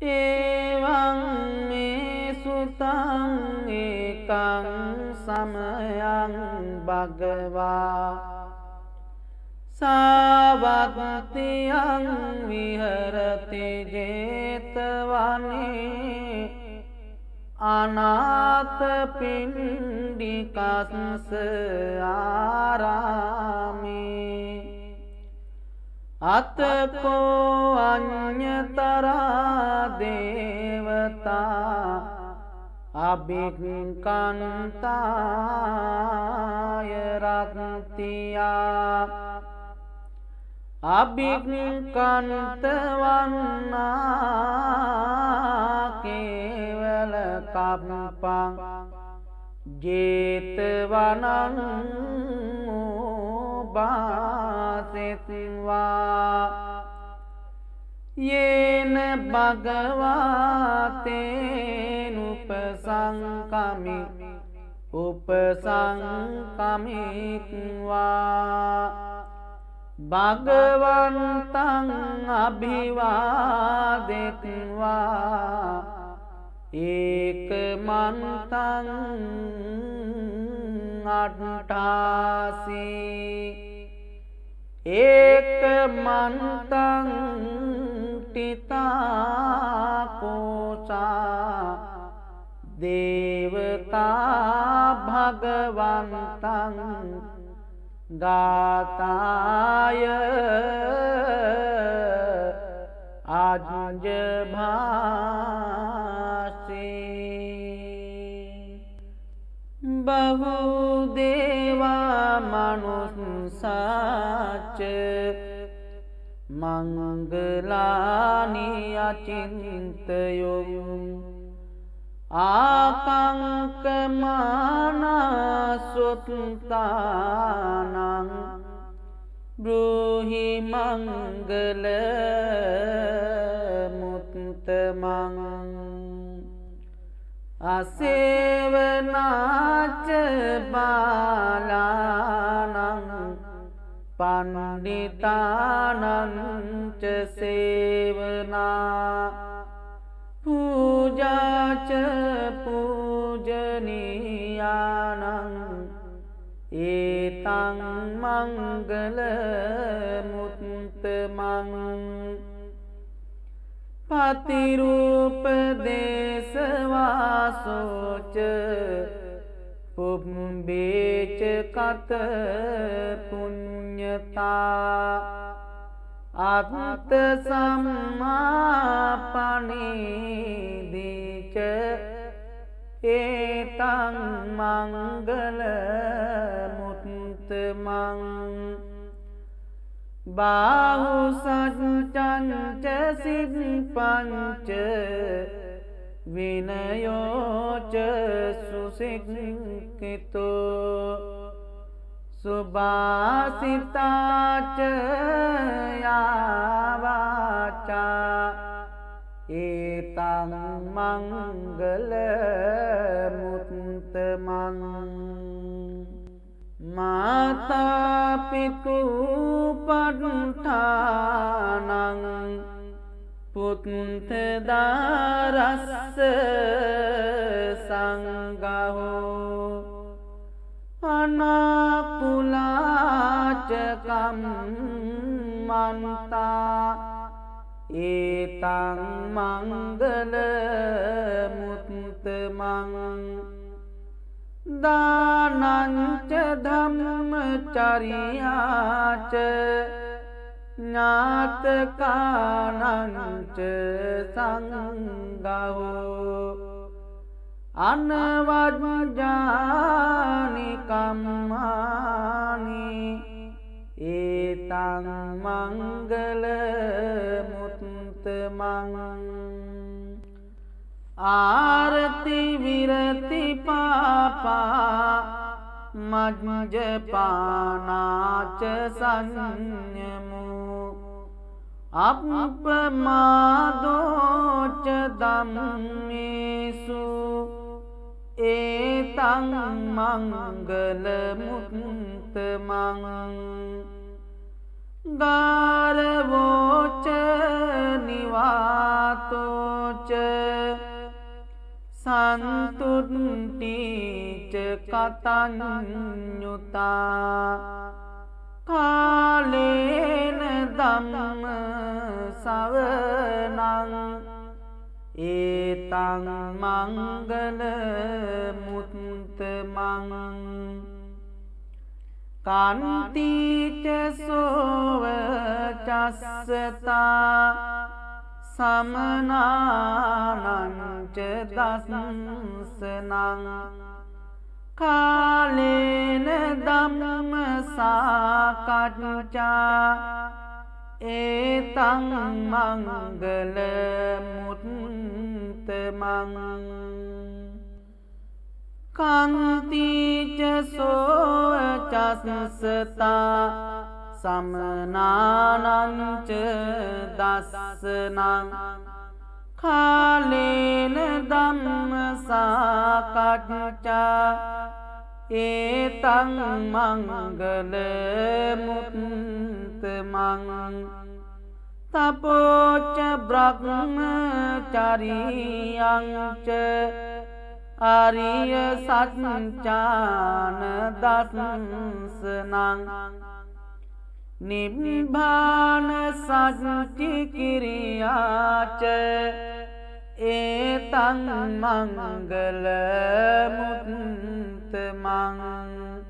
ඒවං මේ සුතං ඒකං සමයං භගවා සාවත්තියං විහරති ජේතවනේ අනාත පින්ඩිකස්ස ආරාමේ අතකෝ අඥතරා දේවතා අභිකන්තාය රත්තියා අභිකන්තවන්නා කේවල කම්පං ජේතවනන් බාසෙත්වා යේන භගවාතේනුපසංකමි උපසංකමිත්වා। භගවන්තං අභිවාදෙත්වා। ඒක මන්තං අට්ටාසී ඒක මන්තං ටිතාකෝචා දේවතා භගවන්තං ගාතාය ආජභාසේ බහුදේවා මනුසාච මංගලානි අචින්තයොයුම් ආකංකමානසුත්තානං බෘහි මංගල මුත්තමං අසේවනාච බාලානං පණ්ඩිතානංච සේවනා පූජාච පූජනීයානං ඒතං මංගල මුත්තමං පතිරූපදේශවාසෝච පුම්බේච කත පුඤ්ඤතා අත්ත සම්මාපනීදීච ඒතං මංගල මුත්තමං බාහු සච්චංච සිප්පංච විනයෝච සුසික්කිතෝ සුභාසිතාච යාවාචා ඒතං මංගල මුත්තමං මාතාපිතු පට්ඨානං පුත්තදාරස්ස සංගහෝ. අනාකුලාචකම් මන්තා ඒතං මංගල මුත්තමං දානංච ධම්මචරියාච ඥාතකානංච සංගහෝ අනවජ්ජානිකම්මානි ඒතං මංගල මුත්තමං ආරති විරති පාපා මජ්ජපානාච සංයමු අප්පමාදෝච දම්මේසු ඒතං මංගල මුත්තමං ගාරවෝච නිවා සාතෝච සන්තුට්ටීච කතඥුතා කාලේන දම්ම සවනං ඒතං මංගල මුත්තමං කන්තිච සෝව චස්සතා සමනානංච දසසනං කාලේන දම්ම සාකට්චා ඒතං මංගල මුත්තමං. කන්තිච සෝ චස්සතා සමනානංච දස්සනං. කාලේන දම්ම සාකච්චා ඒතං මංගල මුත්තමං තපෝච්ච බ්‍රහ්ම චරියංච ආරිය සච්චාන දසනං නිබ්බාන සච්චිකිරියාච ඒතන් මංගල මුත්තමං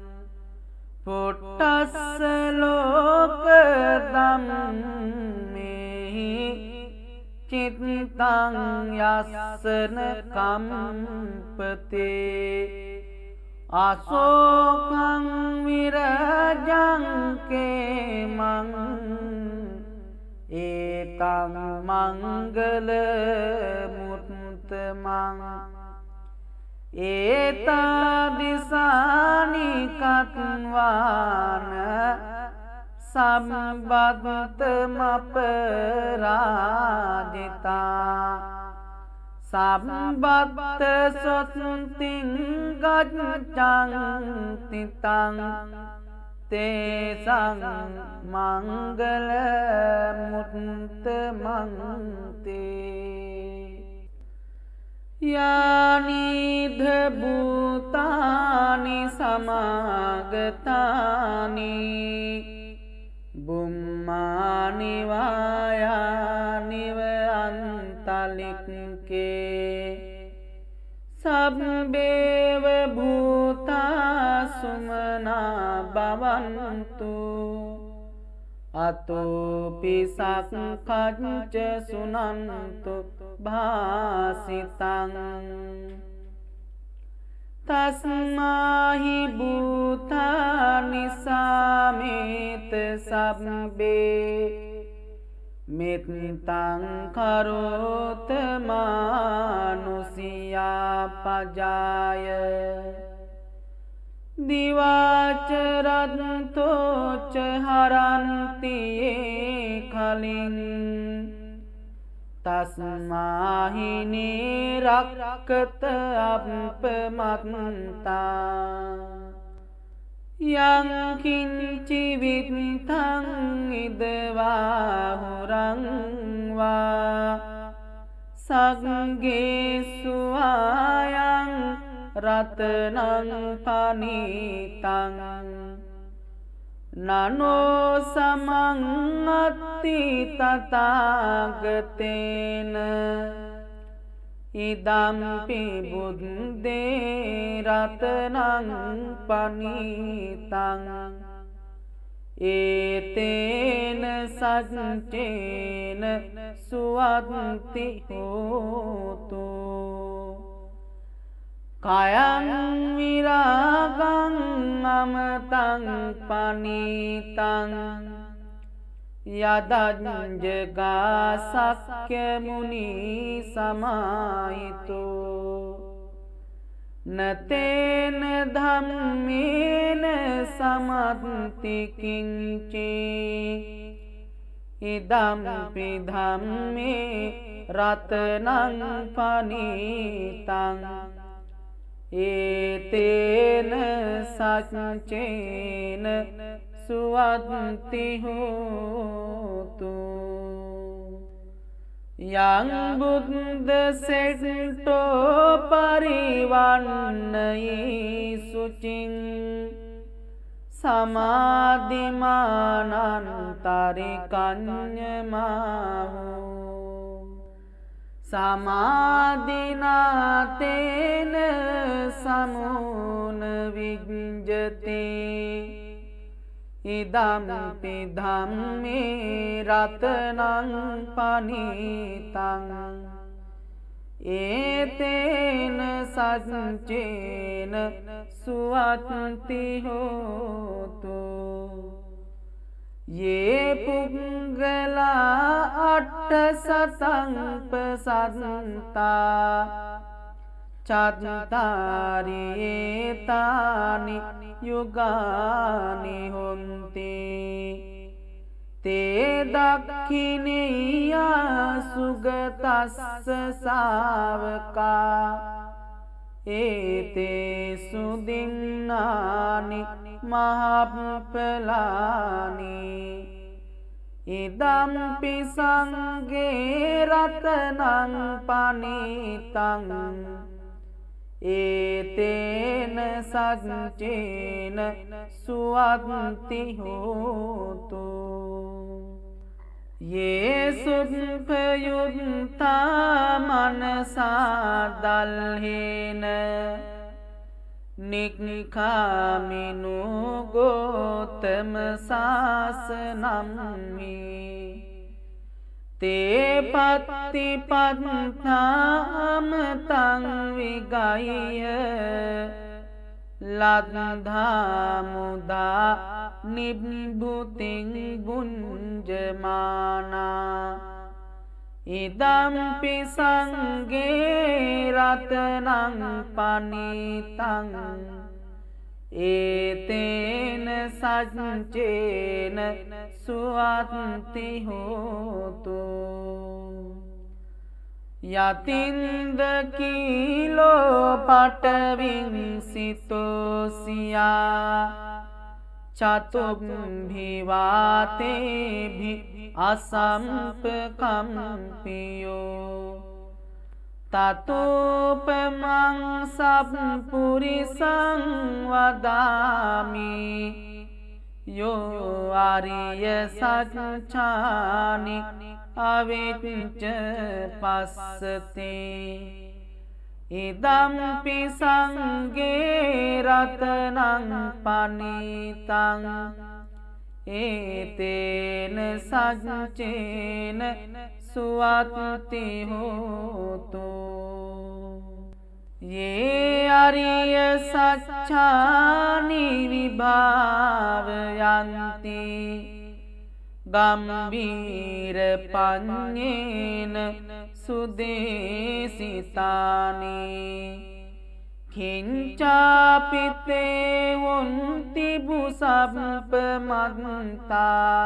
පොට්ටස්ස ලෝක දම්මෙහි චිත්තං යස්සන කම්පතේ අසෝකං විරජංකේ මං ඒතං මංගල මුත්තමං ඒතාදිසානිකත්වාන සම්බද්ධමපරාජිතා සම්බත්ත සොත්තිං ගච්චංතිතං තේසං මංගල මුත්ත මංතේ යානිධ භූතානි සමාගතානී බුම්මානිවායානිව අන්තලික්කේ සබ්බේව භූතාසුමනා බවන්තු අතෝපිසක්කච්ච සුනන්තු භාසිතං. තස්මාහි භූතානිසාමේත සබ්බේ. මෙත්තං කරෝතමානුසියා පජාය. දිවාචරත්තෝච හරන්තියේ කලින්. තස්මාහිනේ රක්කත අපමත්තා යංකින්චිවිත්තං ඉදවාහුරංවා සගගේසුවායන් රතනං පනීතං නනෝ සමංअත්ති තතාගතේන ඉදම්පි බුද්දේ රතනං පනීතං ඒතේන සච්චේන සුවත්ති හෝතු කයං විරාගං අමතං පනීතං යදජගාසක්්‍යමුණි සමාහිතු නතේන ධම්මේන සමත්තිකිංචේ ඉදම්පි ධම්මේ රතනං පනීතං ඒතේන සච්චේන සුවත්ති හෝතු යං බුද්ධ සෙට්ටෝ පරිවන්නයි සුචින් සමාධිමානන්තරිකඥමාහු සමාධිනාතේන සමුන විග්ජතේ ඉදම්පි ධම්මේ රතනං පනිතං. ඒතේන සච්චේන සුවත්ති හෝතු. ඒ පුග්ගලා අට්ට සසංප සත්තා චත්තාරේතානි යුගානි හොන්ති තේ දක්ඛිනියා සුගතස්ස සාවකා ඒතේ සුදින්නානි මහප්පලානි. ඉදම්පි සංගේ රතනං පනිතං. ඒතේන සච්චේන සුවත්ති හෝතු යේසුපයුත්තා මනසාදල්හේන නික්නිකාමිනු ගෝතම සාසනම්මී තේපත්ති පත්තාමතං විගයිය ලදධාමුදා නිබ්බුතින් ගුංජමානා ඉදම්පි සංගේ රතනං පනිතං ඒතේන සජ්චේන සුවත්ති හෝතු යතින්ද කීලෝ පටවින් සිතෝසියා චතුම්භිවාතේභි අසම්පකම්පියෝ තතෝපමං සබ්පුරිසං වදාමි යෝ ආරිය සච්චානි අවිච්ච පස්සතේ ඉදම්පි සංගේ රතනං පනිතං ඒතේන සජ්චේන සුවත්ති හෝතු. ඒ අරිය සච්චානි විභාවයන්ති. ගම්බීර පඥ්ඥේන සුදේසිතානී කිංචාපිතේ වොන්තිබු සබ්ප මන්තා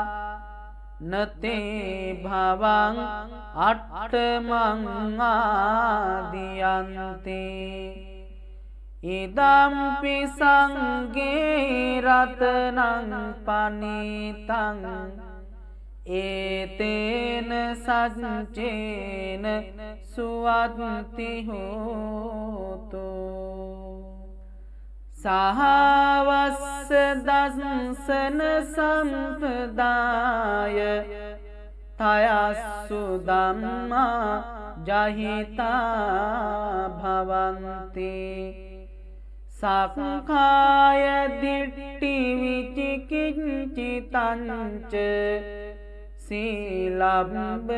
නතේ භවං අට්ටමංආදියන්තේ ඉදම්පි සංගේ රතනං පනිතං ඒතේන සච්චේන සුවත්ති හෝතු සහවස්ස දසසන සම්පදාය තයස්සු දම්මා ජහිතා භවන්ති සක්කාය දිට්ටි විචිකිච්චිතංච සීලබ්බතංවාපි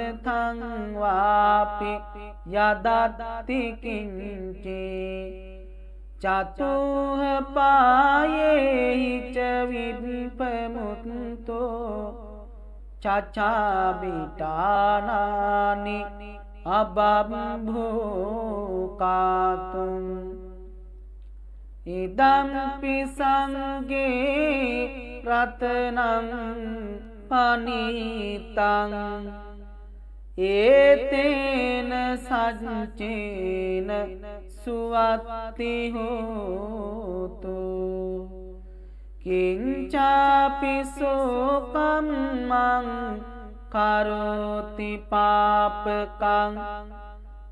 යදත්තිකිංචේ චතුහ පායේහිච විපමුත්තෝ චචාබිටානානි අබබ්භූකාතුන් ඉදම්පි සංගේ රතනං පනිතං ඒතේන සජ්චේන සුවත්ති හෝතු කිංචාපිසෝකම්මං කරෝති පාපකං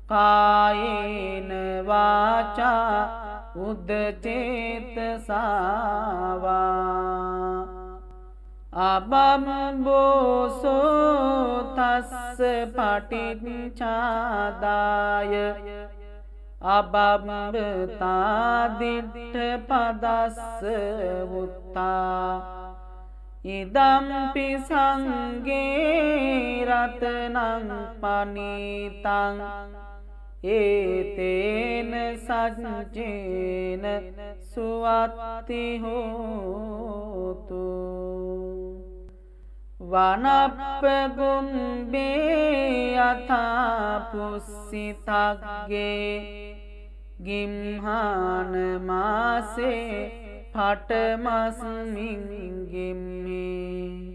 කායේන වාචා උද්දචේතසාවා අබම්බෝසෝ තස්ස පටිච්චාදාය. අබම්බතාදිට්ට පදස්ස වුත්තා. ඉදම්පි සංගේ රතනං පනීතං ඒතේන සජ්ජේන සුවත්ති හෝතු. වනප්පගුම්බේ අතාපුස්සිතක්ගේ ගිම්හාන මාසේ පටමස්මින්ගෙම්මේ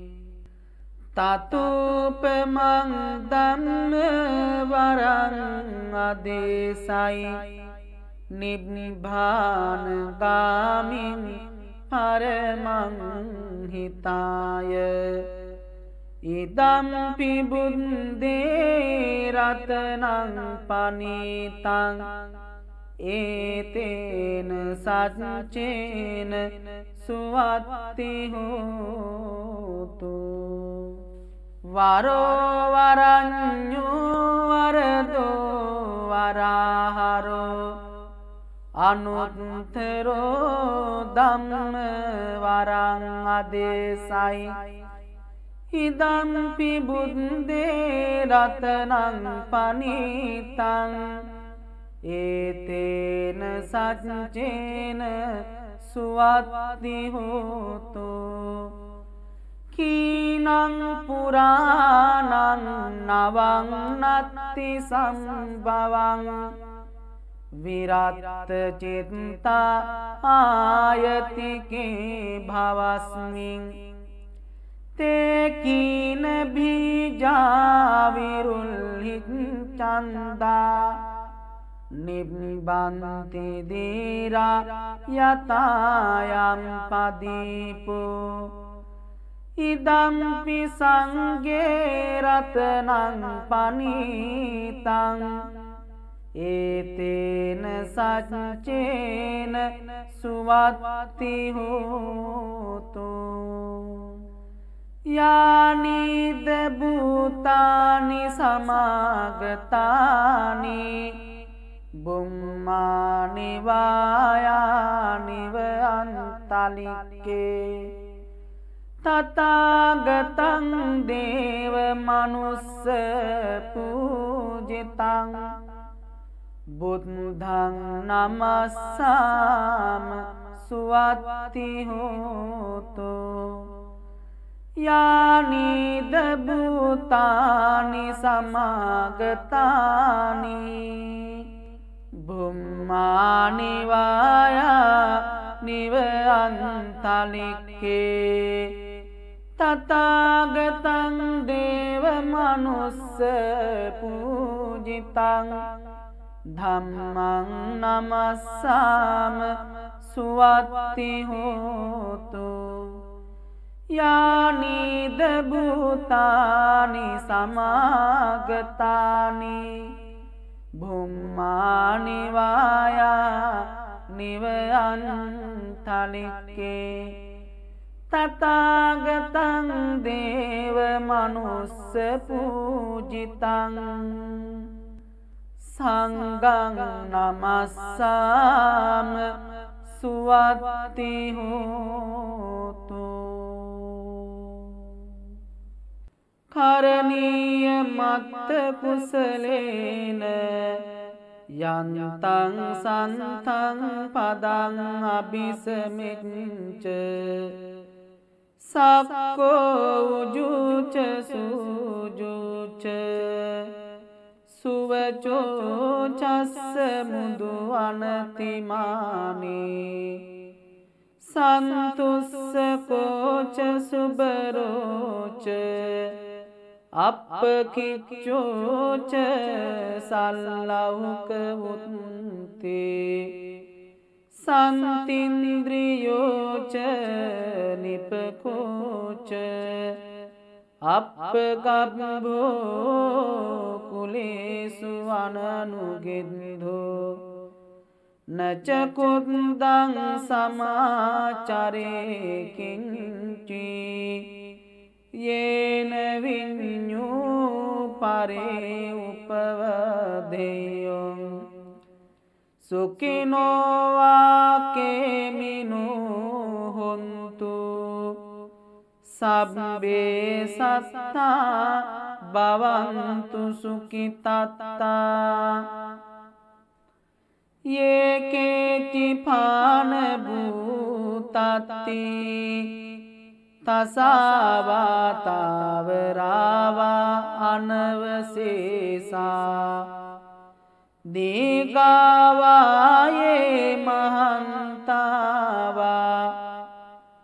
තතුපමං දම්ම වරං අදේසයි නිබ්නිභානගාමින් පරමංහිතාය. ඉදම්පි බුද්දේ රතනං පනීතං ඒතේන සච්චේන සුවත්ති හෝතු වරෝවරඥෝ වරදෝ වරාහරෝ අනුත්තරෝ දම්ම වරං අදේසයි හිදම්පි බුද්දේ රතනං පනීතං ඒතේන සච්චේන සුවත්ති හෝතු කීනං පුරාණං නවං නත්ති සම්බවං විරත්ත චිත්තා ආයතිකේ භවස්මින් තේකීන බීජාවිරුල්හි චන්දා නිබ්බන්ති දීරා යතායම් පදීපු. ඉදම්පි සංගේ රතනං පනීතං ඒතේන සච්චේන සුවත්ති හෝතු යානිද භූතානි සමාගතානී බුම්මානිවායානිව අන්තලික්කේ තතාගතන් දේව මනුස්ස පූජිතං බුද්ධං නමස්සාම සුවත්ති හෝතු යානීද භූතානි සමාගතානී බුම්මානිවායා නිව අන්තලික්කේ තතාගතන් දේව මනුස්ස පූජිතං ධම්මං නමස්සාම සුවත්ති හෝතු යානීද භූතානි සමාගතානී බුම්මානිවායා නිවයන්තලික්කේ තතාගතන් දේව මනුස්ස පූජිතං සංගං නමස්සාම සුවත්ති හෝතු කරණීය මත්ත කුසලේන යන්තං සන්තං පදං අභිසමිච්ච සක්කෝ උජුච සූජුච සුවචෝචස්ස මුදු අනතිමානේ සන්තුස්සකෝච සුබරෝච අපකිච්චෝච සල්ලවුක වුත්තේ සන්තින්ද්‍රියෝච නිපකෝච අපගබ්බෝ කුලේසු අනනුගෙන්දෝ නචකුද්දං සමාචරයකින්චි යේන විඤ්ඥූ පරේ උපවදයොන් සුකිනෝවාකේමිනු හොන්තු සබ්බේ සත්තා බවන්තු සුකිතත්තා ඒකේචි පානභූතත්ති තසාවාතාවරාවා අනවසේසා දීගාවායේ මහන්තාවා.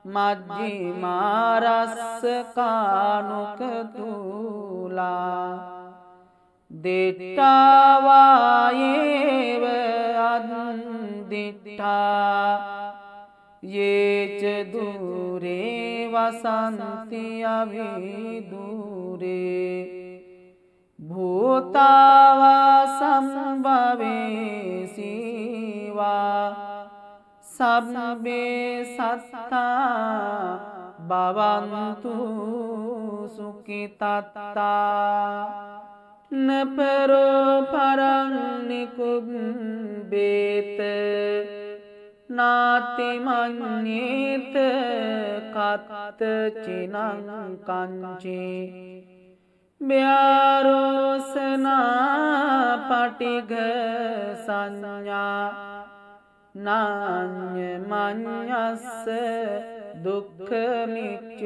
මජ්ජිමාරස්සකානුකතුලා දෙට්ටාවායේව අන්දිට්ටා. යේචදුරේ වසන්තියවිදුරේ භූතාවා සම්භවේසිවා සබ්බේ සත්තා බවන්තු සුකිතත්තා නපරෝ පරන්නිකුම් බේත නාතිමං්ඥේත කත්ත චිනං කංචේ ්‍යාරෝසනා පටිග සංඥා නාඥ මං්ඥස්ස දුක්කමිච්චේය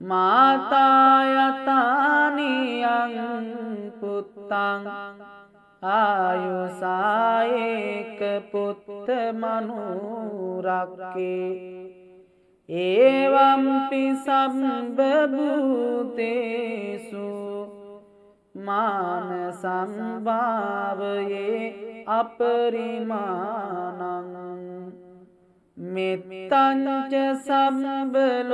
මාතායතානියන් පුත්තං ආයුසායක පුත්ත මනුරක්කේ ඒවම්පි සම්බභූතේසු මාන සම්භාවයේ අපරිමානං මෙත්තංච සම්බලෝකස්මින්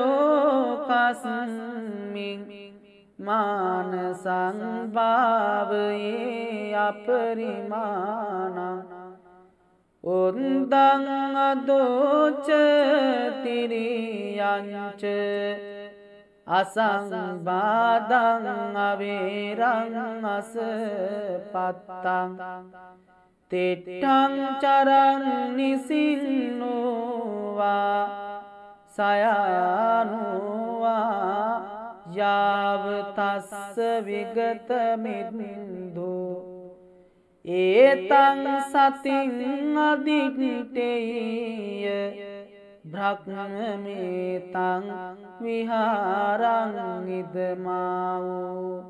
මාන සංභාවයේ අපරිමානං උන්දං අදෝච තිරියංච අසංබාදං අවේරං අස පත්තං තෙට්ටං චරන් නිසින්නෝවා සයානුවා යාවතස්ස විගතමින්දු ඒතන් සතින් අදිටෙය බ්‍රහ්මමේතන් විහාරං ඉදමාවූ।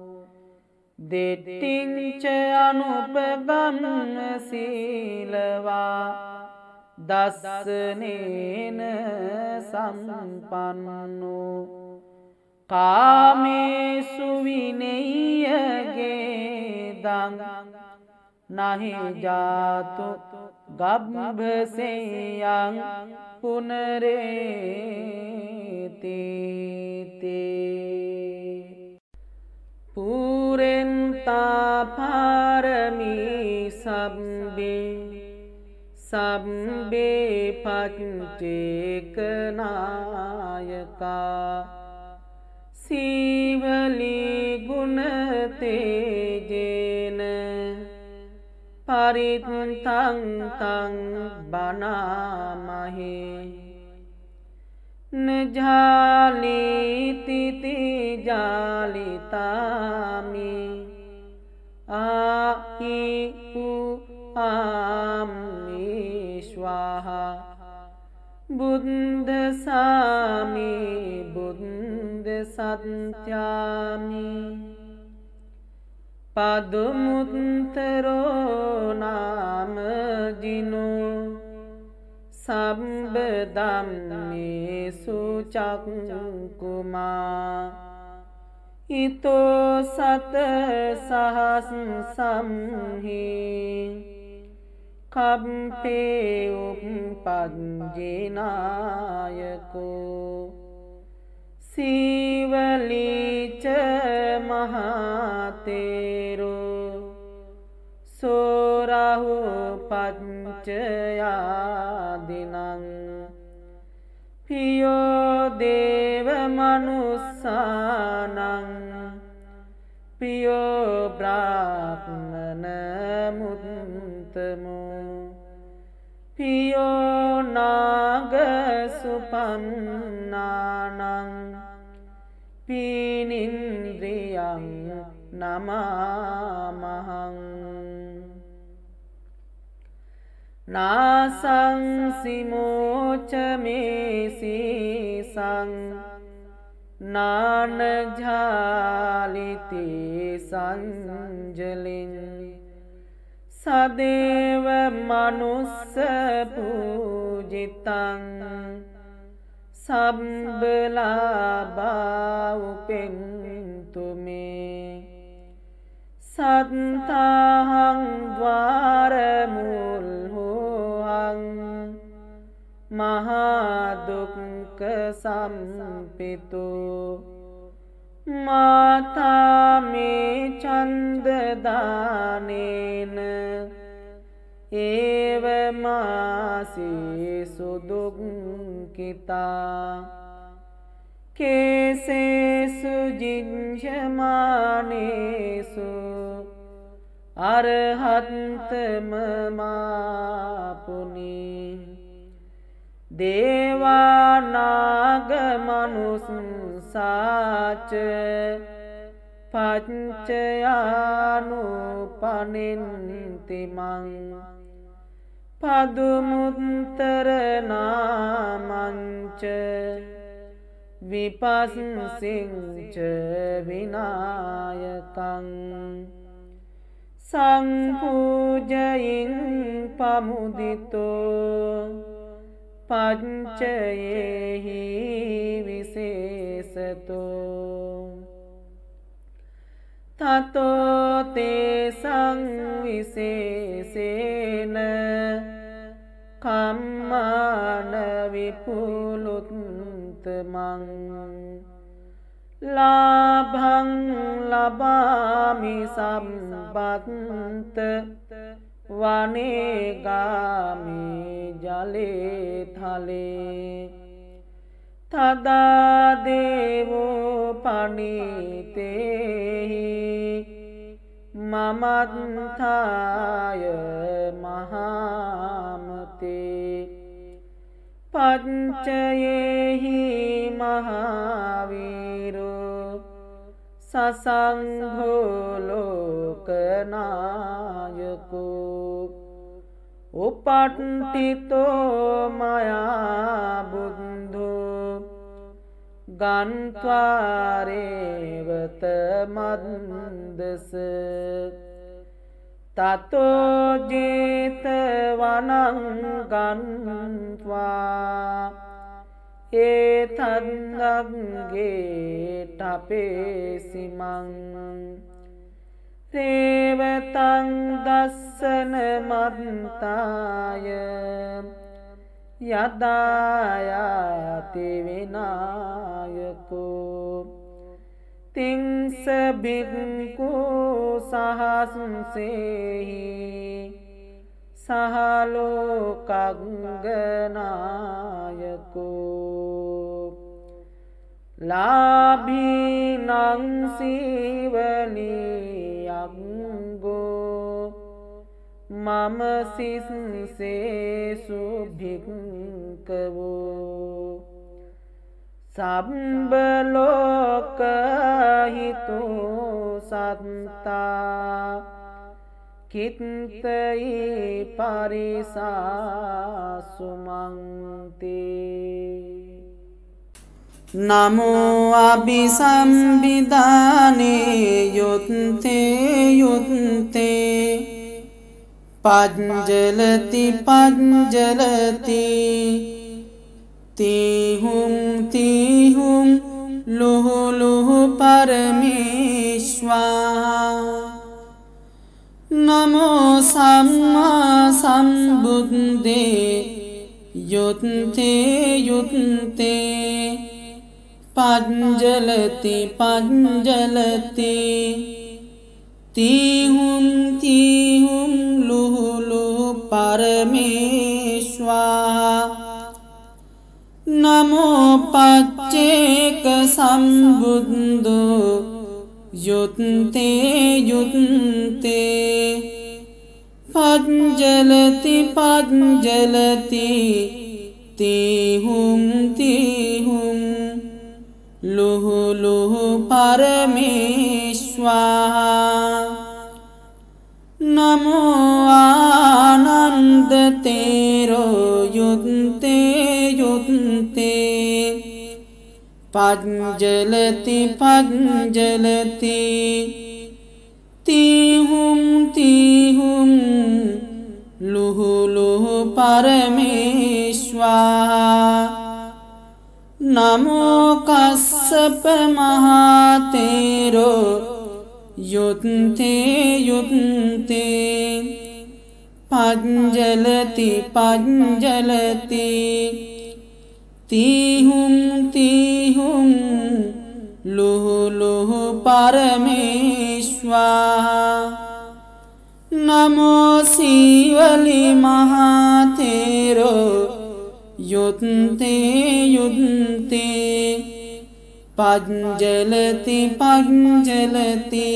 දෙට්ටිංච අනුපගන්න සීලවා। දස්සනේන සම්පන්නු। කාමේසුවිනෙයගේ දං නහිජාතු ගබ්භසෙයන් පුනරේතීතේ පුරෙන්තාපාරමී සබ්බේ සබ්බේ පච්චේකනායකා සීවලී ගුණතේජේන පරිත්තංතං බනාමහේ නජාලිතිති ජාලිතාමි ආහිපු ආම්මිශ්වාහ බුද්ධසාමි බුද්ධ සත්‍යාමි පදුමුත්තරෝ නාමජිනෝ සම්බදම්මේසු චක්කුමා හිතෝ සත සහස් සම්හි කම්පේ උපපද්ජනායකෝ සීවලීච මහතේරෝ සෝරහු පච්චයාදිනං පියෝදේව මනුස්සානං පියෝ බ්‍රාහ්මණ මුත්තමෝ පියෝනාගසුපන්නානං පීනින්ද්‍රියං නමාමහං නාසංසිමෝචමේසිසං නානජාලිති සංජලින් සදේව මනුස්ස පූජිතං සම්බලාබාවපෙන්තුමේ. සත්තාහං ද්වාරමුල් හෝහං මහාදුක්ක සම්පිතෝ. මාතාමේ චන්දදානේන ඒවමාසේ සුදුක්කිතා කේසේසු ජිංජමානේසු අරහත්තමමාපුනි දේවානාගමනුසාච පච්චයානු පනෙන්තිමං පදුමුත්තරනාමංච විපස්සිංච විනායකං සංපූජයින් පමුදිතෝ පංචයෙහි විශේෂතෝ තතෝතේ සංවිශේසේන කම්මාන විපුලුත්තමං ලාභං ලබාමි සම්බත්ත වනේගාමි ජලේතලේ තදාදේවෝ පනිතේහි මමත්තාය මහාමතේ පච්චයෙහි මහාවීරෝ සසංහෝලෝකනායකෝ උපට්ටිතෝ මයාබුද්ධෝ ගන්ත්වාරේවත මන්දස. තතෝජේත වනංගන්වා ඒතන්නගේ ටපේසිමං රේවතං දස්සන මන්තාය. යදායාති විනායකෝ. තිංස බික්කු සහසුන්සේහි සහලෝකග්ගනායකෝ ලාබීනංසීවලියක්ගෝ මම සිස්සේසු භික්කවෝ සම්බලෝකහිතු සත්තා කිත්තයි පරිසාසුමන්තේ. නමෝ අභිසම්බිධානේ යුත්තේ යුත්තේ පජ්ජලති පජ්ජලති තිහුම් තිහුම් ලුහුලුහු පරමේශ්වා. නමෝ සම්මා සම්බුද්දේ යුත්තේ යුත්තේ. පංජලති පංජලති. තීහුම් තීහුම් ලුහුලු පරමේශ්වා නමෝ පච්චේක සම්බුද්දු යුත්තේ යුත්තේ පජ්ජලති පජ්ජලති තීහුම් තීහුම් ලුහුලුහු පරමේශ්වා නමෝආනන්දතේරෝ යුත්තේ යුත්තේ පජ්ජලති පජ්ජලති තිහුම් තිහුම් ලුහුලුහු පරමේශ්වා නමෝකස්සප මහතේරෝ යුත්තේ යුත්තේ පජ්ජලති පජ්ජලති තිහුම් තිහුම් ලුහුලුහු පරමේශ්වා නමෝසීවලි මහතේරෝ යුත්තේ යුත්තේ පජ්ජලති පජ්ජලති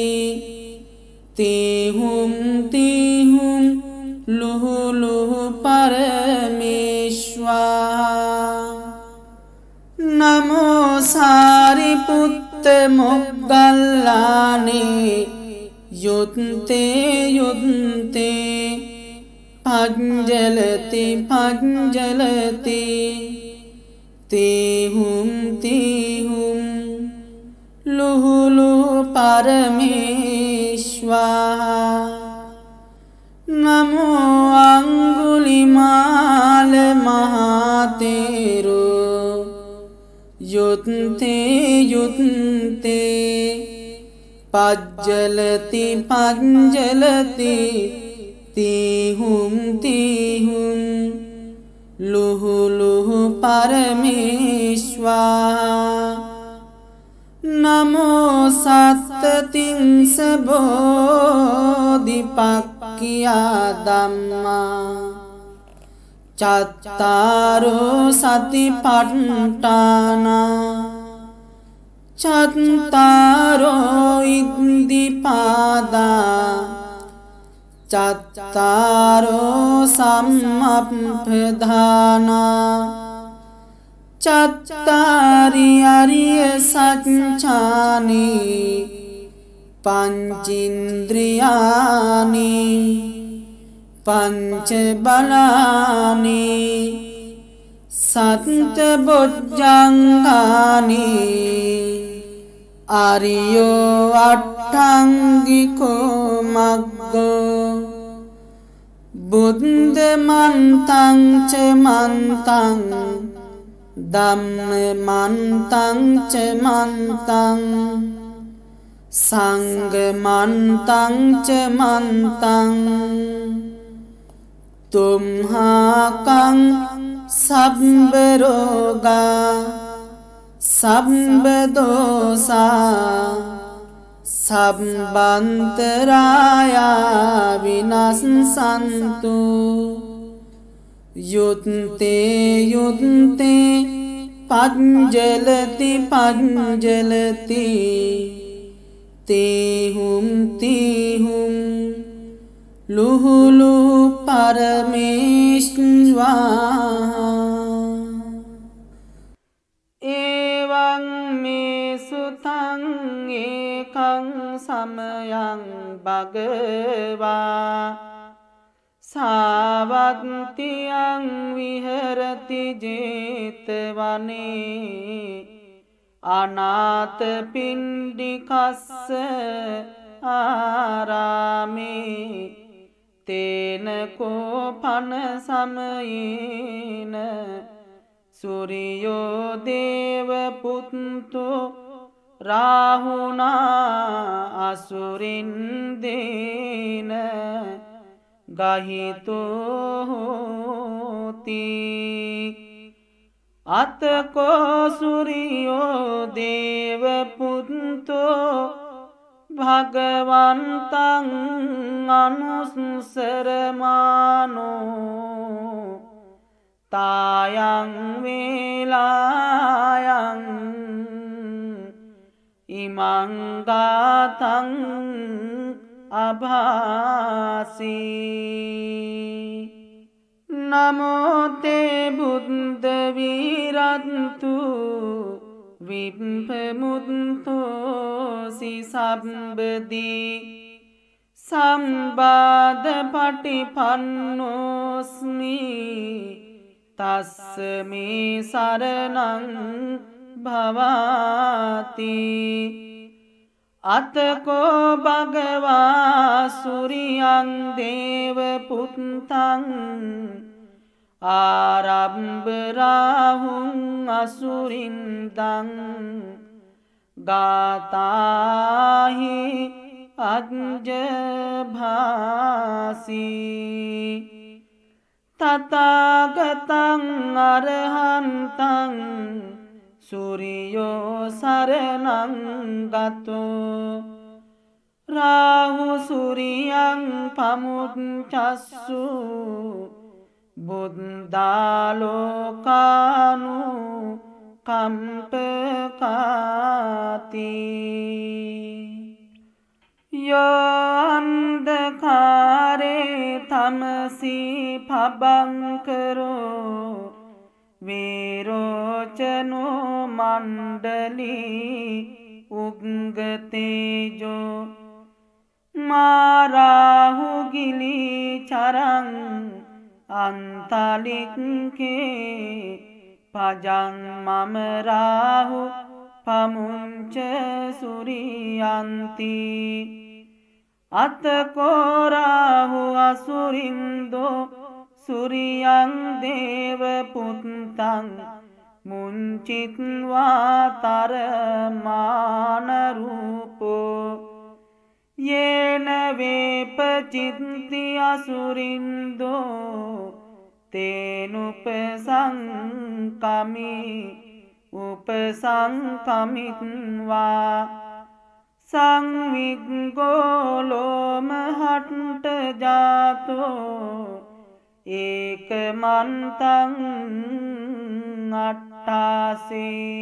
තිහුම් තිහුම් ලුහුලුහු පරමේශ්වා. නමෝසාරිපුත්ත මොග්ගල්ලානේ. යුත්තේ යුත්තේ. පජ්ජලති පජ්ජලති තේහුම් තේහුම්. ලුහුලු පරමේශ්වා. නමෝ අංගුලිමාල මහතේරු. යුත්තේ යුත්තේ. පජ්ජලති පජ්ජලති තිහුම් තිහුම්. ලුහුලුහු පරමේශ්වා. නමෝ සත්තතිංස බෝධිපක්කියා දම්මා චත්තාරෝ සතිපට්ටානා චත්තාරෝ ඉද්දිපාදා චත්තාරෝ සම්මප්පධානා චත්තාරි අරිය සච්චානී පංචින්ද්‍රියානි පංච බලානී සත්ත බොජ්ජංගානී අරියෝ අට්ටංගිකෝ මග්ගෝ බුද්ධ මන්තංච මන්තං ධම්ම මන්තංච මන්තං සංග මන්තංච මන්තං තුම්හාකං සබ්බරෝගා සම්බදෝසා සම්බන්තරායා විනස්සන්තු යුත්තේ යුත්තේ පජ්ජලති පජ්ජලති තේහුම් තේහුම්. ලුහුලු පරමේශ්වා ඒවං මේ සුතං ඒකං සමයං භගවා. සාවත්තියං විහරති ජේතවනේ. අනාත පින්ඩිකස්ස ආරාමේ තේනකෝ පන සමයේන සුරියෝදේවපුත්තු රාහුනා අසුරින්දේන ගහිතෝහෝති අතකෝසුරියෝ දේවපුත්තෝ භගවන්තං අනුසරමානෝ තායං වේලායන් ඉමංගාතං අභාසී නමෝතේ බුද්ධවීරත්තු විප්පමුත්තෝසි සබ්බදී සම්බාධ පටිපන්නෝස්මි තස්ස මේ සරණං භවාති අතකෝ භගවා සුරියන් දේවපුත්තං ආරම්භරාහුන් අසුරින්දං ගාතාහි අජභාසී තතාගතං අරහන්තං සුරියෝ සරණං ගතෝ රාහු සුරියන් පමුච්චස්සු බුද්ධාලෝකානු කම්පකාති. යෝන්දකාරේ තමසී පබංකරෝ වේරෝචනෝ මණ්ඩලී උග්ගතේජෝ මාරාහුගිලි චරං අන්තලික්කේ පජං මමරාහු පමුංච සුරියන්ති. අතකෝරාහු අසුරින්දෝ සුරියන් දේවපුත්තං මුංචිත්වාතරමානරූපෝ යේන වේපචිත්ති අසුරින්දෝ තේනුපසංකමි උපසංකමිත්වා සංවිග්ගෝලෝම හට්ට ජාතෝ ඒක මන්තං අට්ටාසේ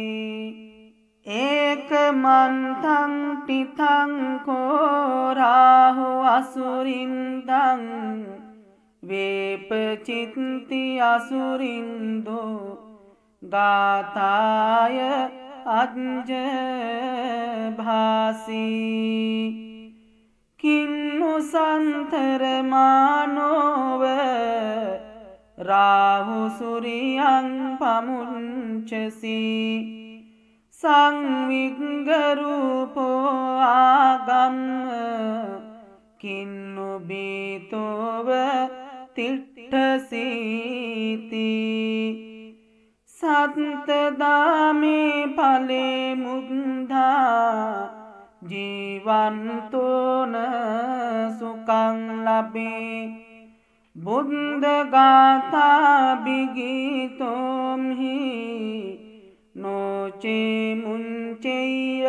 ඒක මන්තං ටිතංකෝරාහු අසුරින්දං වේපචිත්ති අසුරින්දෝ ගාතාය අජ්ජ භාසී කින්නු සන්තරමානෝව රාහුසුරියන් පමුංචසී සංවිගරූපෝ ආගම්ම කින්නුබීතෝව තිට්ටසීති සත්තදාමේ පලේ මුද්දා ජීවන්තෝන සුකං ලබේ. බුද්ධගාථා බිගිතෝම්හි නොචේ මුංචෙය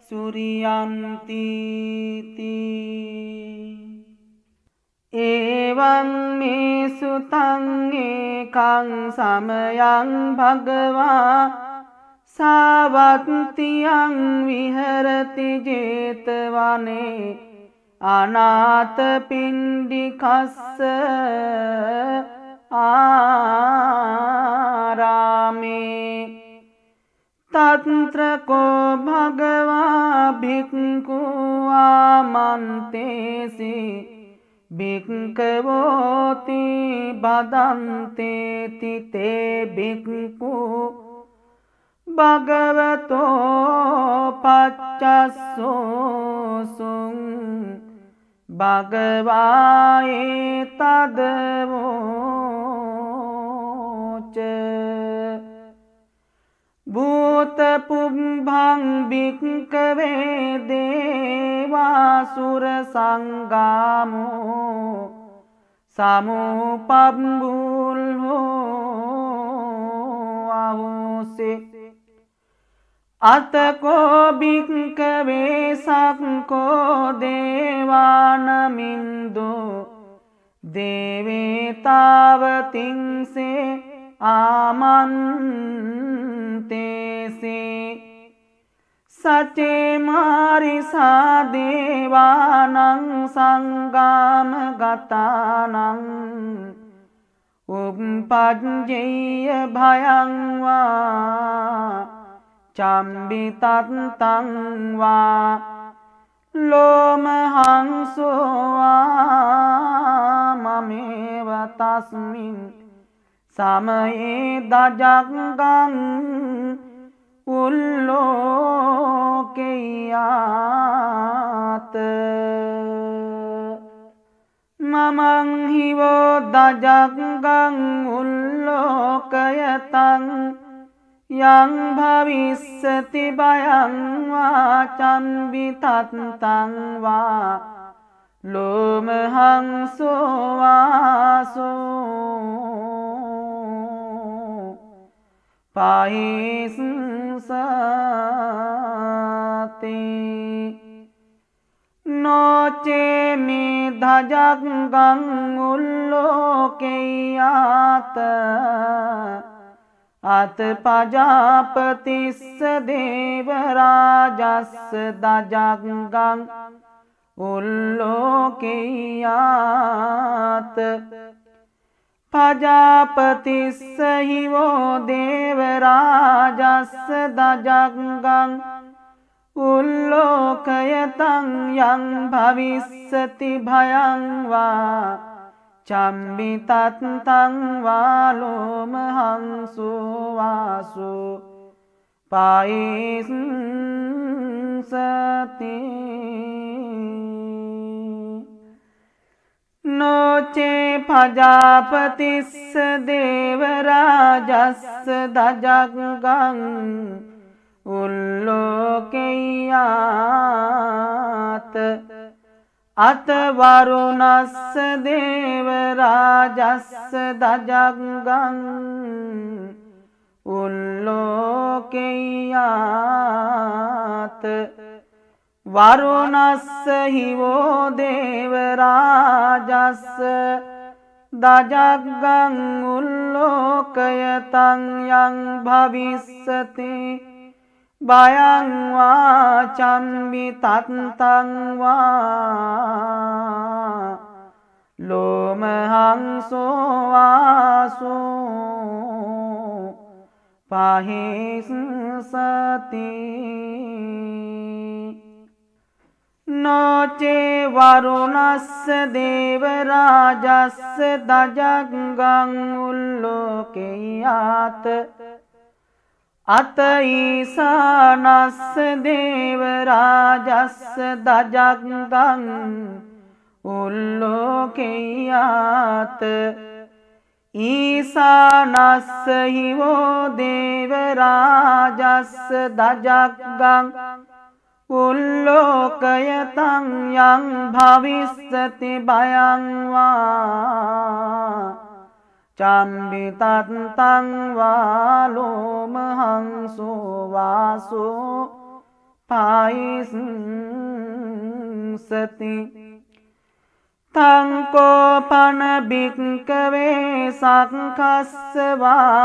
සුරියන්තිති ඒවන් මේ සුතන්ඒකං සමයං භගවා සාවත්තියන් විහරති ජේතවනේ අනාත පින්ඩිකස්ස ආරාමේ තත්ත්‍රකෝ භගවා භික්කුවා මන්තේසි භික්කවෝති බදන්තේති තේ භික්කු භගවතෝ පච්චස්සෝසුන් භගවායේ තදවෝච භූතපුම්භං භික්කවේ දේවාසුර සංගාමෝ සමුපබ්බුල්හෝ මෝසේ අතකෝ භික්කවේ සක්කෝ දේවානමින්දු දේවේතාවතිංසේ ආමන්තේසේ සචේ මාරිසා දේවානං සංගාම ගතානං උපපජ්ජෙය භයංවා චම්බිතත්තංවා ලෝමහංසෝවා මමේව තස්මින් සමයේ දජගගං උල්ලෝකෙයාත මමංහිවෝ දජගගං උල්ලෝකයතන් යං භවිස්සති බයංවා චම්බිතත්තංවා ලෝමහංසෝවාසෝ පහිසතේ නොචේ මේ දජගගං උල්ලෝකෙයාත අත පජාපතිස්ස දේවරාජස්ස දජගගං උල්ලෝකෙයාත. පජාපතිස්ස හිවෝ දේවරාජස්ස දජගගං උල්ලෝකයතං යං භවිස්සති භයංවා. චම්බිතත්තංවාලෝමහංසුවාසු පයිසති නොචේ පජාපතිස්ස දේවරාජස්ස දජගගං උල්ලෝකෙයාත අතවරුණස්ස දේවරාජස්ස දජගගං උල්ලෝකෙයාත වරුණස්ස හිවෝ දේවරාජස්ස දජගගං උල්ලෝකයතං යං භවිස්සති බයංවා චම්බිතත්තංවා ලෝමහංසෝවාසෝ පහිසති නොචේ වරුණස්ස දේවරාජස්ස දජගගං උල්ලෝකෙයාත අත ඊසානස්ස දේවරාජස්ස දජගගං උල්ලෝකෙයාත ඊසානස්ස හිවෝ දේවරාජස්ස දජගගං උල්ලෝකයතං යං භවිස්සති බයංවා චම්බිතත්තංවාලෝමහංසෝවාසෝ පයිසති තංකෝපන භික්කවේ සක්කස්සවා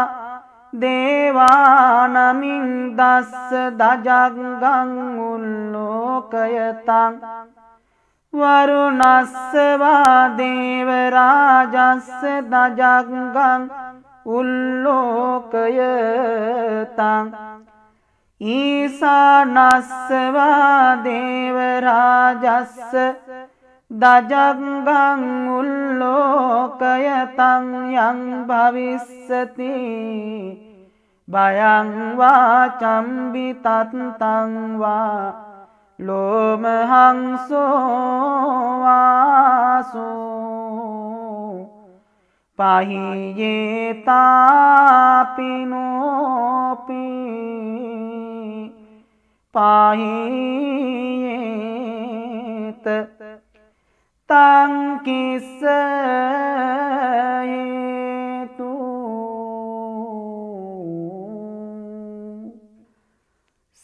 දේවානමින් දස්ස දජගගං උල්ලෝකයතං වරුණස්සවා දේවරාජස්ස දජගගං උල්ලෝකයතං ඊසානස්සවා දේවරාජස්ස දජගගං උල්ලෝකයතං යං භවිස්සති. බයංවා චම්බිතත්තංවා ලෝමහංසෝවාසෝ පහියේතාපිනෝපි පහියේත තංකිස්සයේතු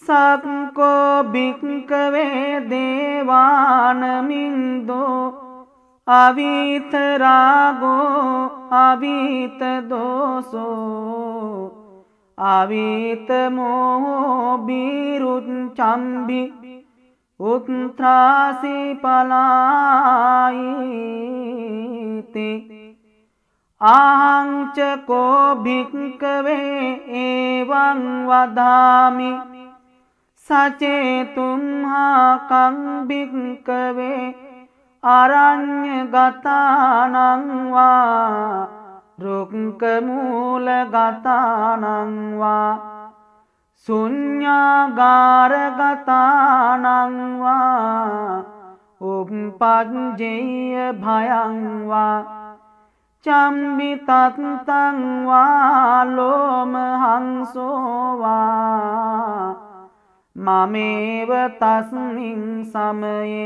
සක්කෝ භික්කවේ දේවානමින්දෝ අවිතරාගෝ අවිතදෝසෝ අවිතමෝබීරුත් චම්බි උත්ත්‍රාසි පලායිති ආංචකෝ භික්කවේ ඒවං වදාමි සචේතුම්හාකං භික්කවේ අරං්‍ය ගතානංවා රුක්කමූල ගතානංවා සුඤ්ඥාගාරගතානංවා උපපජ්ජෙය භයංවා චම්බිතත්තංවා ලෝමහංසෝවා මමේව තස්මින් සමයේ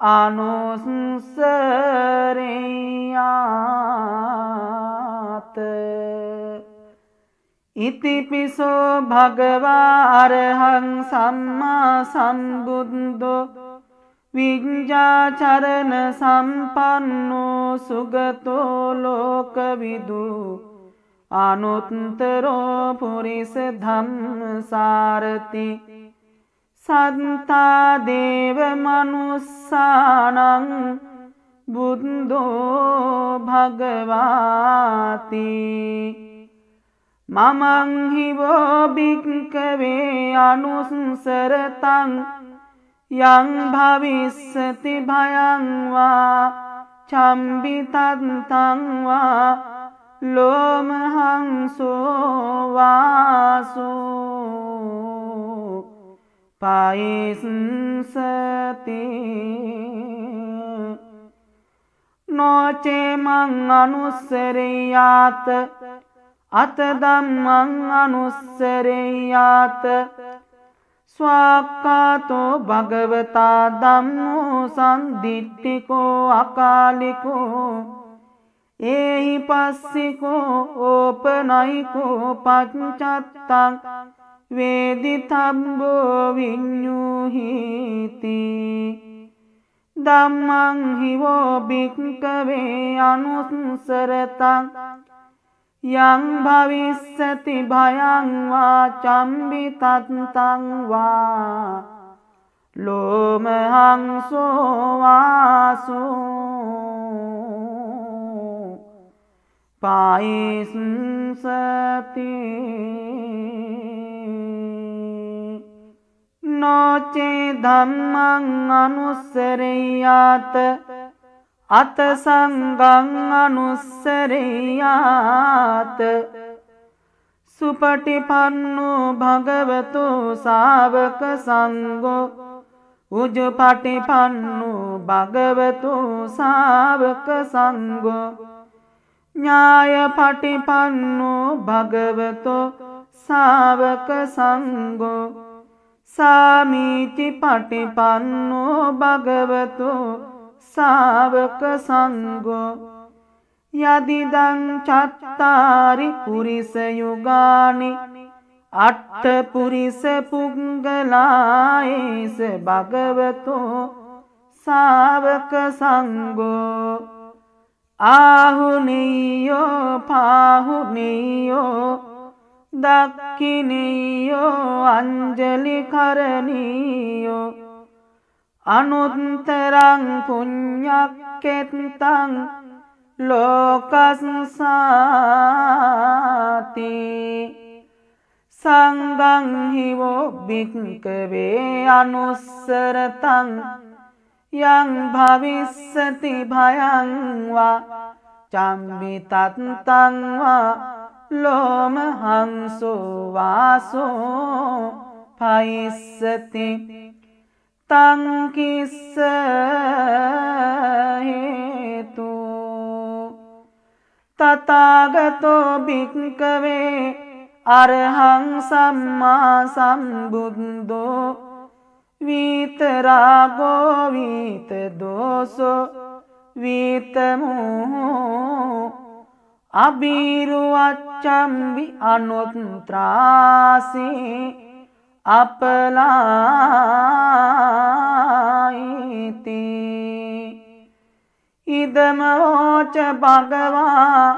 අනුසරයාත ඉතිපිසෝ භගවාරහං සම්මා සම්බුද්දෝ විඤ්ජාචරණ සම්පන්නෝ සුගතෝ ලෝකවිදු අනුත්තරෝ පුරිස ධම්සාරති සත්තාදේව මනුස්සානං බුද්දෝ භගවාති. මමංහිවෝ භික්කවේ අනුසරතං යං භවිස්සති භයංවා චම්බිතත්තංවා ලෝමහංසෝවාසෝ පයිසති නොචේමං අනුස්සරයාත අතදම්මං අනුස්සරයාත ස්වාක්කාතෝ භගවතා දම්මෝ සන්දිට්ටිකෝ අකාලිකෝ ඒහි පස්සිකෝ ඕපනයිකෝ පච්චත්තං වේදිතම්බෝ විඤ්ඥූහිති දම්මං හිවෝ භික්කවේ අනුසරතං යං භවිස්සති භයංවා චම්බිතත්තංවා ලෝමහංසෝවාසෝ පායිසති නොචේ ධම්මං අනුස්සරයාත අත සංගං අනුස්සරයාත සුපටිපන්නු භගවතු සාවක සංගෝ උජපටිපන්නු භගවතු සාවක සංගෝ ඥාය පටිපන්නු භගවතු සාවක සංගෝ සාමීචි පටිපන්නු භගවතු සාවක සංගෝ යදිදං චත්තාරි පුරිස යුගානි. අට්ඨ පුරිස පුංගලායේස භගවතෝ සාවක සංගෝ ආහුනීයෝ පාහුනීයෝ දක්කිනීයෝ අංජලි කරණීයෝ අනුත්තරං පුඤ්ඤක්කෙත්තං ලෝකස්සාති. සංගං හිවෝ භික්කවේ අනුස්සරතං යං භවිස්සති භයංවා චම්බිතත්තංවා ලෝමහංසෝ වාසෝ පයිස්සති තංකිස්ස හේතු තතාගතෝ භික්කවේ අරහං සම්මා සම්බුද්දෝ වීතරාගෝ වීත දෝසෝ වීතමෝ අබීරුවච්චම්බි අනුත්ත්‍රාසේ අපලායිති. ඉදමෝච භගවා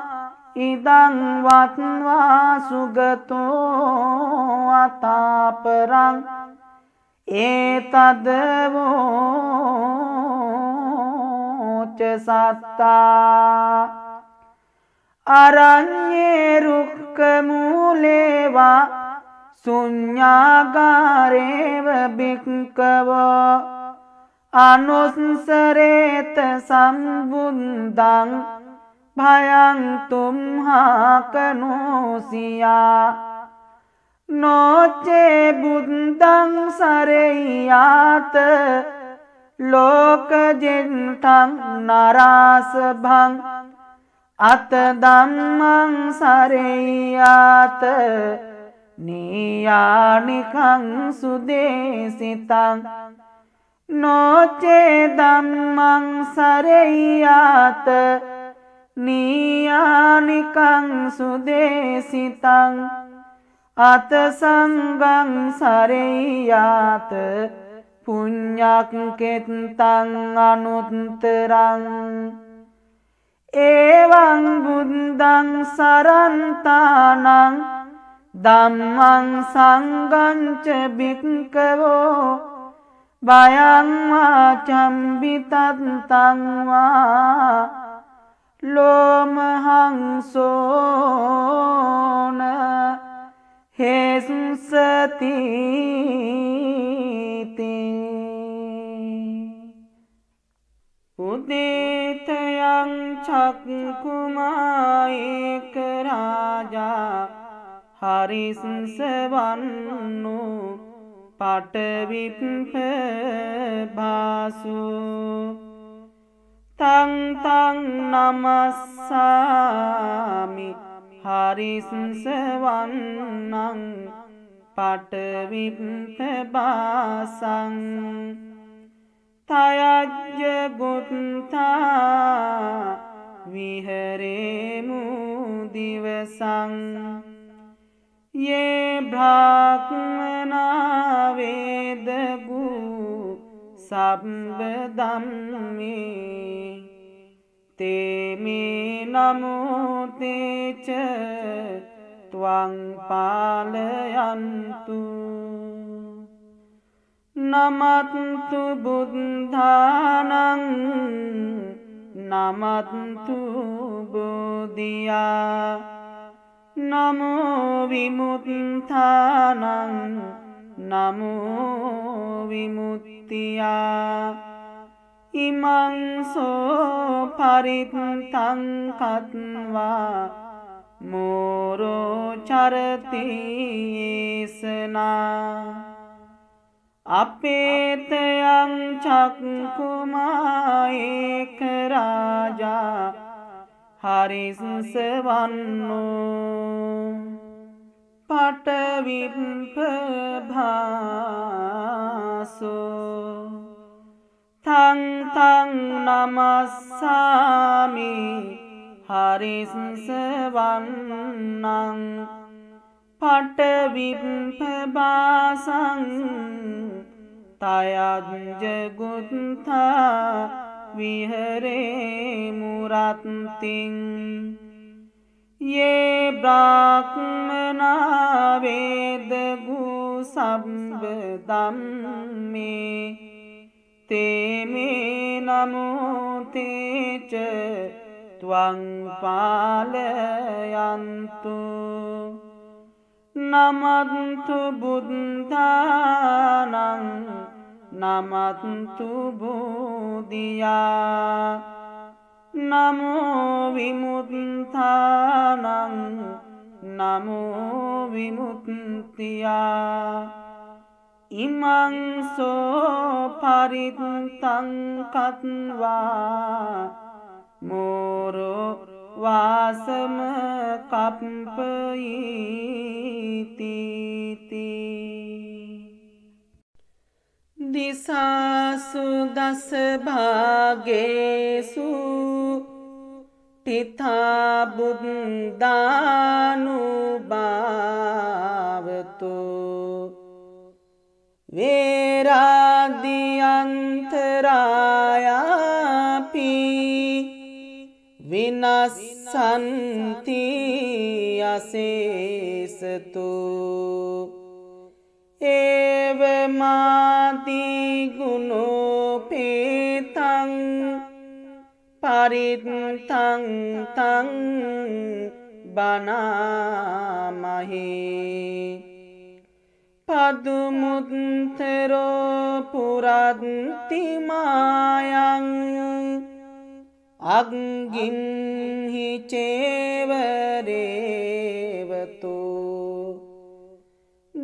ඉදංවත්වා සුගතෝ අතාපරං. ඒතදවෝච සත්තා. අරංයේ රුක්කමූලේවා සුඥාගාරේව භික්කවෝ අනුස්සරේත සම්බුන්දං භයන්තුම්හාකනෝසියා නොච්චේ බුද්දං සරෙයාත ලෝකජෙන්ටං නරාසභං අතදම්මං සරෙයාත නීයානිකං සුදේසිතං. නොචේ දම්මං සරෙයාත නීයානිකං සුදේසිතං. අත සංගං සරෙයාත පුඤ්ඤක් කෙත්තං අනුත්තරං. ඒවං බුද්දං සරන්තානං ධම්මං සංගංච භික්කවෝ බයංවා චම්බිතත්තංවා ලෝමහංසෝන හෙසුසතිති උදේතයං චක්කුමාඒක රාජා හරිසවන්නු පටවිප්ප භාසු තංතං නමස්සාමි හරිසවන්නං පටවිප්ප බාසං. තයජ්‍ය බුත්තා විහරේමු දිවසං. යේ භ්‍රාක්මනාවේදගු සබ්බදම්මේ තේමේ නමුතේච තුවං පාලයන්තු. නමත්තු බුද්ධානං නමත්තු බෝධියා නමෝ විමුත්තානං නමෝ විමුත්තියා ඉමංසෝ පරිත්තංකත්වා මෝරෝ චරතියේසනා අපේතයං චක්කුමාඒක රාජා හරිසවන්නෝ පටවිම්පභාසෝ. තංතං නමස්සාමි හරිසවන්නං පටවිම්පබාසං තයජගුත්තා විහරේ මුරත්තිං ඒ බ්‍රාක්්මනාවේදගු සම්බදම්මේ තේමේ නමුතේච තුවංපාලයන්තු නමත්තු බුද්ධානං නමත්තු බෝධියා නමෝ විමුත්තානං නමෝ විමුත්තියා ඉමංසෝ පරිත්තංකත්වා මෝරෝ වාසම කප්පයිතිතිී දිසාසු දසභාගේසු ටිතාබුද්දානු භාවතු වේරාදියන්තරායාපි විනස්සන්ති අසේසතු ඒවමාතිගුණෝපේතං පරිත්තං තං බනාමහේ පදුමුත්තරෝ පුරත්තිමායන්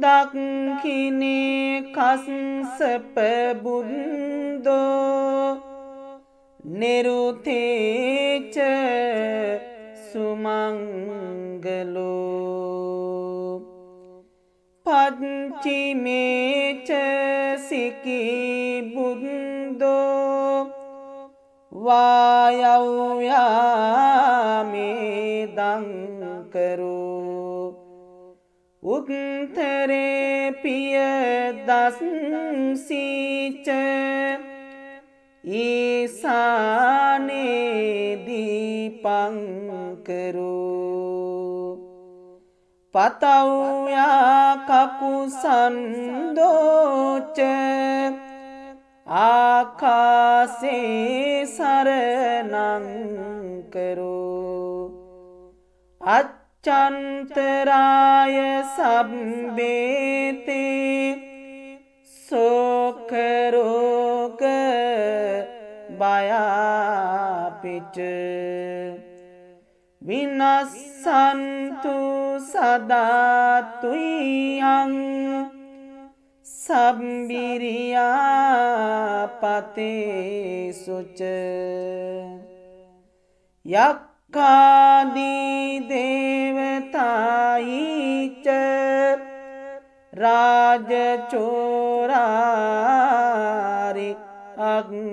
දක්කිනේ කස්සපබුන්දෝ නිරුතේච සුමංගලෝ පච්චිමේච සිකිබුන්දෝ වායව්‍යාමේදංකරු උත්තරේ පිය දස්සිීච ඊසානේදීපංකරු පතව්යා කකුසන්දෝච ආකාසේ සරනංකරු අච්චන්තරාය සබ්බේතේ සෝකරෝග බයාපිට විනස්සන්තු සදාතුයියන් සම්බිරියාපතේසුච යක්කාදීදේවතායිච රාජචෝරාරි අගගේ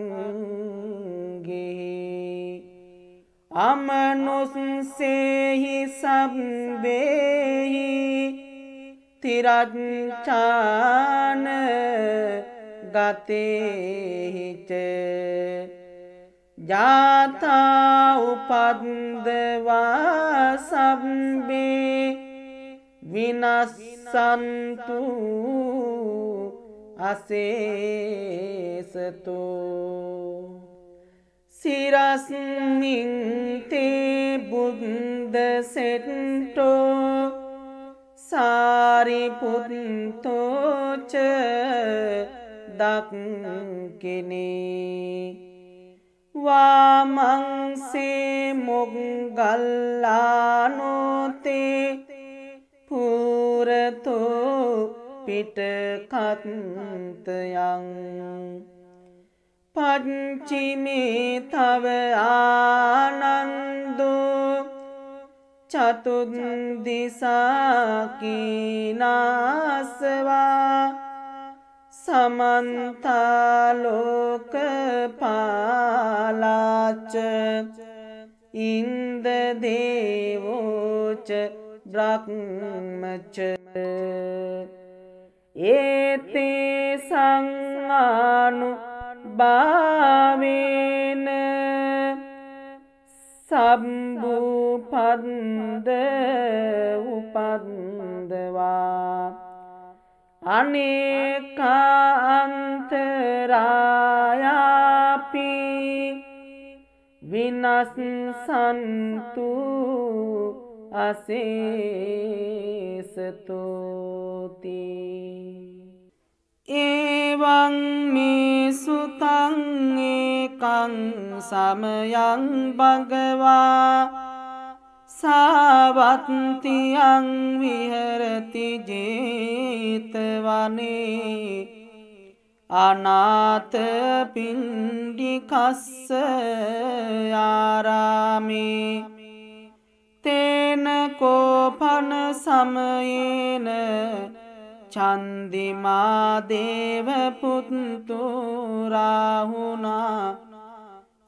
අමනුස්සෙහි සබ්බේහි තිරච්චාන ගතේහිච ජාතා උපන්දවා සබ්බේ විනස්සන්තු අසේසතෝ සිරස්මින්තේ බුද්ධ සෙට්ටෝ සාරිපුත්තෝච දක්කෙනේ වාමංසේ මොග්ගල්ලානෝතේ පුරතෝ පිටකත්තයන් පච්චිමේ තව ආනන්දෝ චතුන්දිසාකිනාසවා සමන්තාලෝක පාලාච්ච ඉන්දදේවෝච බ්‍රක්්මච ඒතේ සංආනු භාවේන සම්බූපන්ද උපන්දවා අනේකාන්තරායාපි විනස්සන්තු අසේසතෝතිී. ඒවං මේ සුතං ඒකං සමයං භගවා සාවත්තියං විහරති ජේතවනේ. අනාත පින්ඩිකස්ස ආරාමේ තේන කෝපන සමයේන චන්දිමාදේවපුත්තුරාහුණා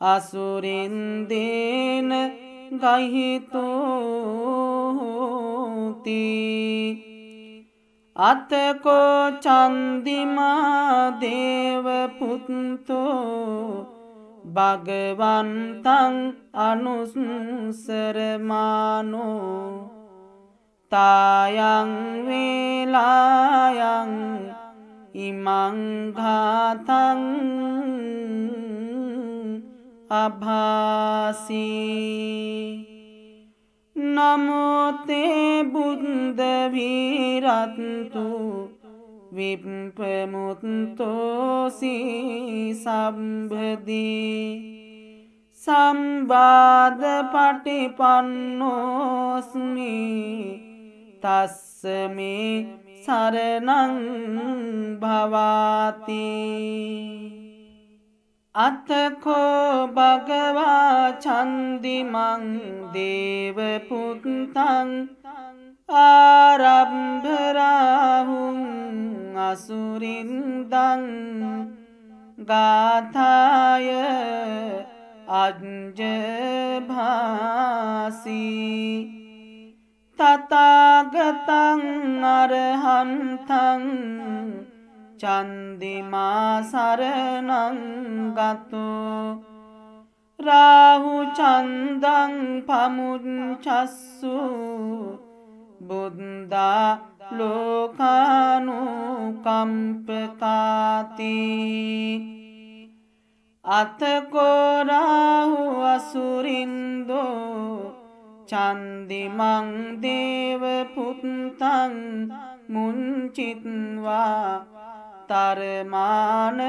අසුරින්දේන ගහිතෝති අතකෝ චන්දිමා දේවපුත්තෝ භගවන්තං අනුසරමානෝ තායං වේලායන් ඉමංඝාතං අභාසී। නමෝතේ බුද්ධවීරත්තු විප්පමුත්තෝසී සම්බදී සම්බාධ පටිපන්නෝස්මි තස්සමේ සරණං භවාතිී। අතකෝ භගවා චන්දිමං දේවපුත්තං ආරම්භරාහුන් අසුරින්දං ගාථාය අජ්ජභාසී තතාගතං අරහන්තං චන්දිමා සරණංගතු රාහු චන්දං පමුච්චස්සු බුද්දා ලෝකානු කම්පකාති අතකෝරාහු අසුරින්දෝ। චන්දිමං දේවපුත්තං මුංචිත්වා। තරමානරූපු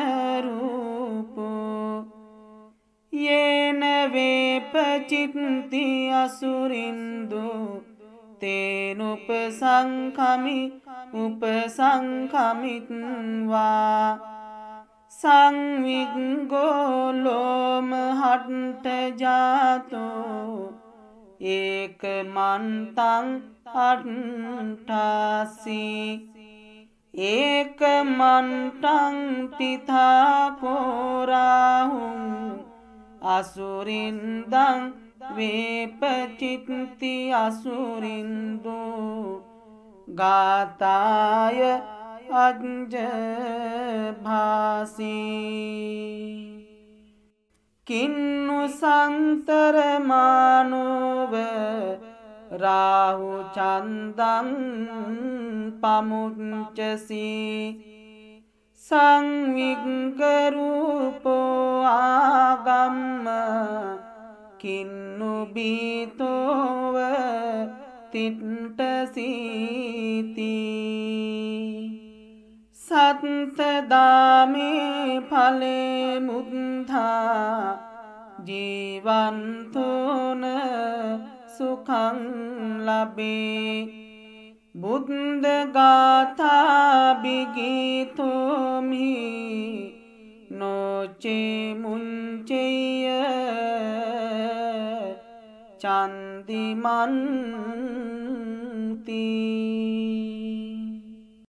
යේන වේපචිත්ති අසුරින්දු තේනුප සංකමි උපසංකමිත්වා සංවිග්ගෝලෝම හට්ට ජාතෝ ඒක මන්තං අට්ටාසී ඒක මන්ටං තිතාකෝරාහුන් අසුරින්දං වේපචිත්ති අසුරින්දු. ගාතාය අජ්ජභාසී. කින්නු සන්තරමානුව රාහු චන්දං පමුච්චසී සංවිගරූපෝ ආගම්ම කින්නුබීතෝව තිට්ටසීති සත්තදාමේ ඵලේ මුද්ධා ජීවන්තෝන සුකං ලබේ। බුද්ධගාථාබිගීතෝමි නොචේ මුංචෙය। චන්දිමන්තිී।